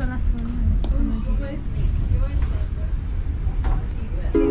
कति कस्तो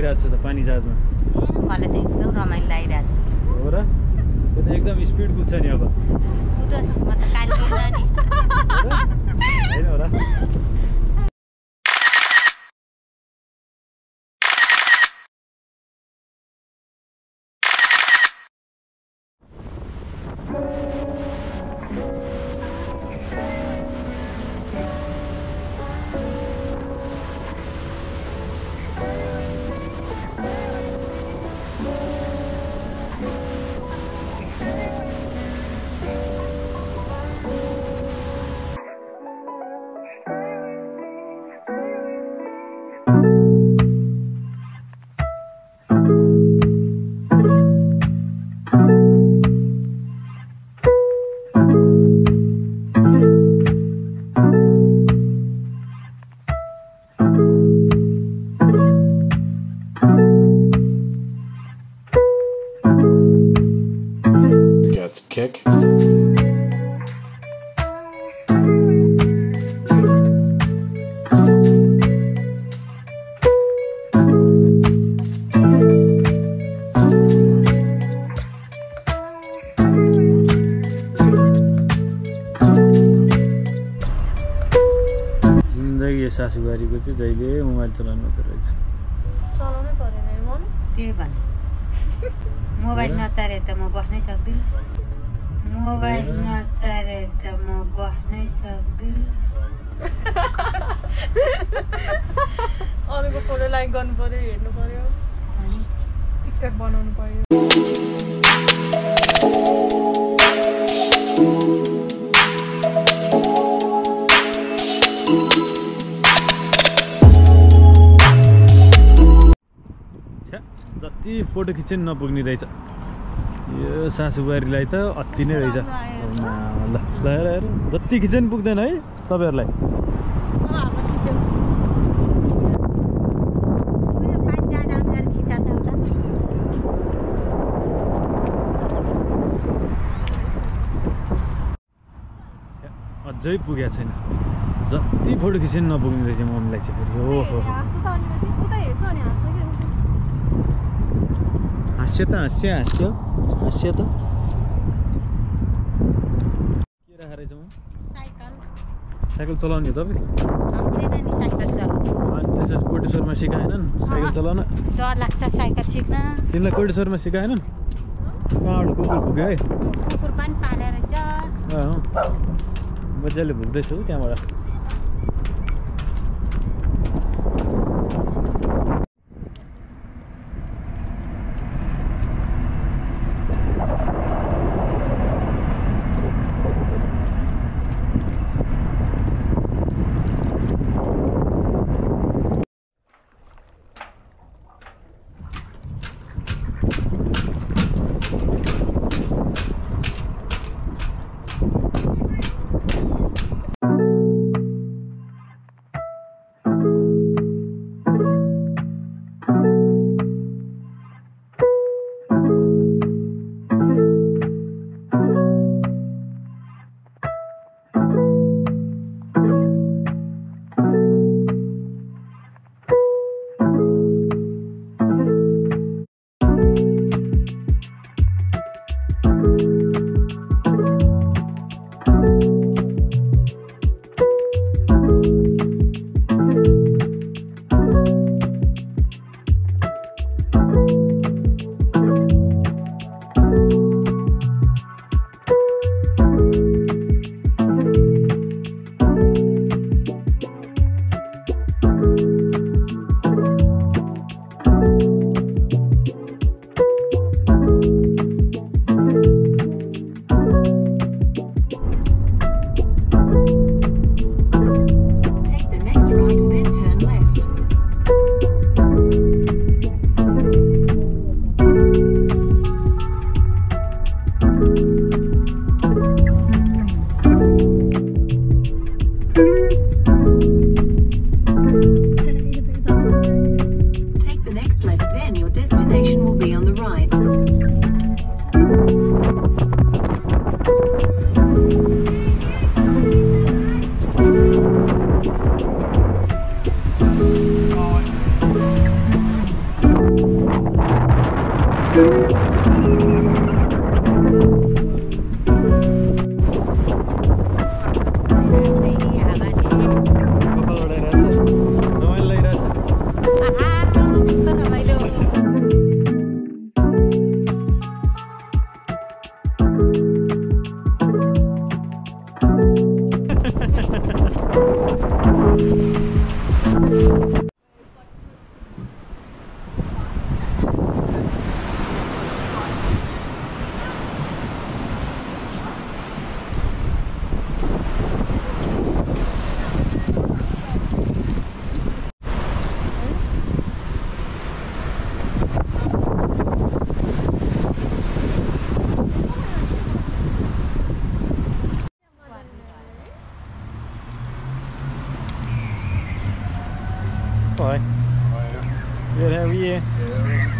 लागिरहेको छ त पानी जहाजमा? मलाई त एकदम रमाइलो लागिरहेको छ। हो र? त्यो त एकदम स्पिड कुद्छ नि अब। कुदोस् म त कालिम्पोङ जाने। हो र? होइन होला सासुबारीको चाहिँ जहिले मोबाइल चलाउनु मात्रै रहेछ। चलाउनै परेन त्यही भने। मोबाइल नचारे त म बस्नै सक्दिनँ। मोबाइल नचारे त म बस्नै सक्दिनँ। अरूको फोटो लाइक गर्नु पर्यो हेर्नु पर्यो टिकटक बनाउनु पर्यो जति फोटो खिच्यो नि नपुग्ने रहेछ। यो सासुबारीलाई त अति नै रहेछ। ल ल हेर हेर। जति खिच्यो नि पुग्दैन है तपाईँहरूलाई। अझै पुगेको छैन। जति फोटो खिच्यो नि नपुग्ने रहेछ मम्मीलाई चाहिँ फेरि। हो हाँस्यो त हाँस्यो हाँस्यो हाँस्यो त के राखेर रहेछ म साइकल साइकल चलाउने तपाईँ अनि त्यसपछि कोटेश्वरमा सिकाएनन् साइकल। चलाउन डर लाग्छ साइकल सिक्न तिमीलाई कोटेश्वरमा सिकाएनन् कहाँबाट कुकुर पुग्यो है कुकुर पनि पाले रहेछ अँ मजाले भुक्दैछु त्यहाँबाट right? Oh, yeah. Good, how.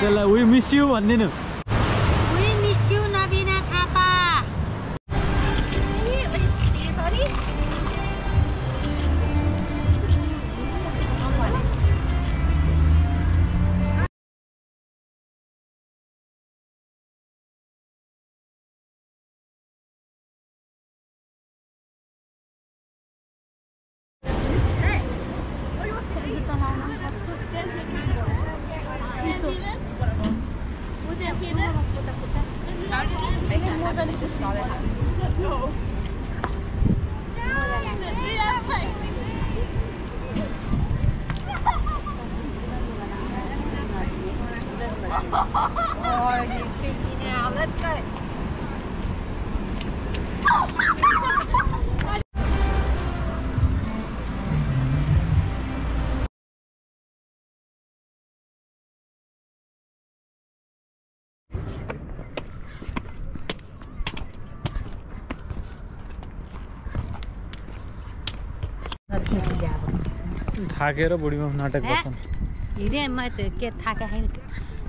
त्यसलाई वी मिस यु भनिदिनु। थाकेर बुढीमा नाटक? गर्छन्। हिँडेँ म त के थाके छैन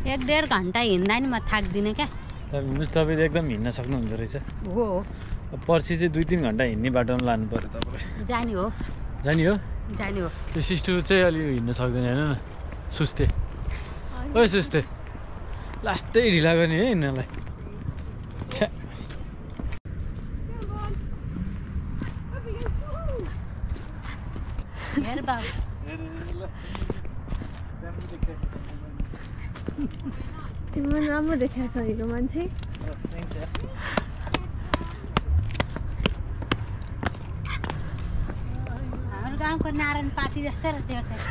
एक डेढ घन्टा हिँड्दा नि म थाक्दिनँ क्या। तपाईँ तपाईँले एकदम हिँड्न सक्नुहुँदो रहेछ। हो। पर्सि चाहिँ दुई तिन घन्टा हिँड्ने बाटोमा लानु पऱ्यो तपाईँलाई। जाने हो। जाने हो? जाने हो। त्यो सिस्टु चाहिँ अलि हिँड्न सक्दैन हेर्नु न? सुस्ते। ओ सुस्ते। लास्टै ढिला गर्ने है यिनीहरूलाई बाबु तिम्रो राम्रो देखाएको छ हिरो मान्छे। हाम्रो गाउँको नारायण पाती जस्तै रहेछ।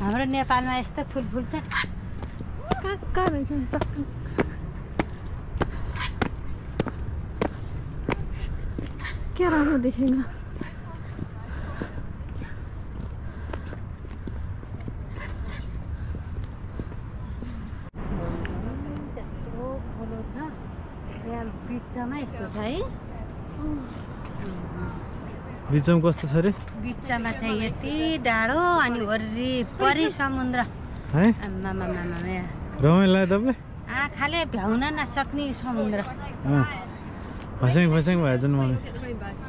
हाम्रो नेपालमा यस्तो फुल फुल्छ कहाँ कहाँ रहेछ? क्या राम्रो देखेन। यहाँ बिचमा यस्तो छ है बिचमा कस्तो छ अरे? बिचमा चाहिँ यति डाँडो अनि वरिपरि समुद्र। है? रमाइलो लाग्यो तपाईँलाई? आँखाले भ्याउन नसक्ने समुद्र। I was thinking, I was I didn't want to.